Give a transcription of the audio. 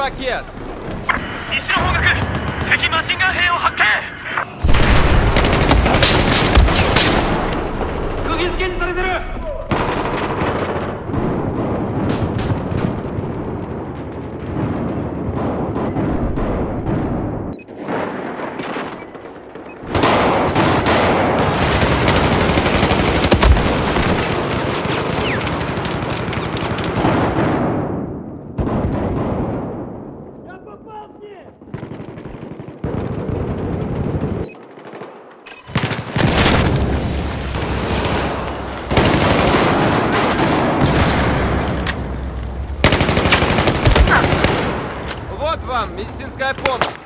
Медпакет! Медицинская помощь!